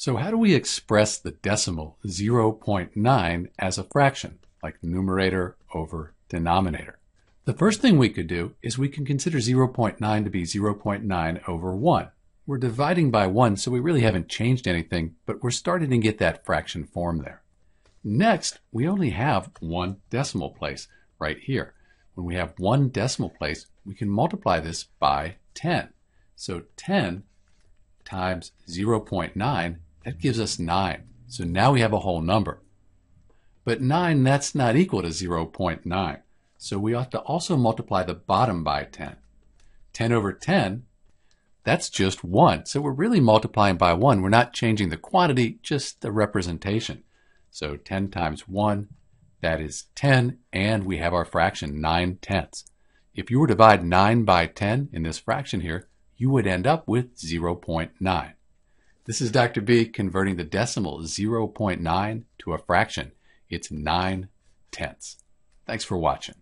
So how do we express the decimal 0.9 as a fraction, like numerator over denominator? The first thing we could do is we can consider 0.9 to be 0.9 over 1. We're dividing by 1, so we really haven't changed anything, but we're starting to get that fraction form there. Next, we only have one decimal place right here. When we have one decimal place, we can multiply this by 10. So 10 times 0.9 that gives us 9. So now we have a whole number. But 9, that's not equal to 0.9. So we ought to also multiply the bottom by 10. 10 over 10, that's just 1. So we're really multiplying by 1. We're not changing the quantity, just the representation. So 10 times 1, that is 10, and we have our fraction 9 tenths. If you were to divide 9 by 10 in this fraction here, you would end up with 0.9. This is Dr. B converting the decimal 0.9 to a fraction. It's 9 tenths. Thanks for watching.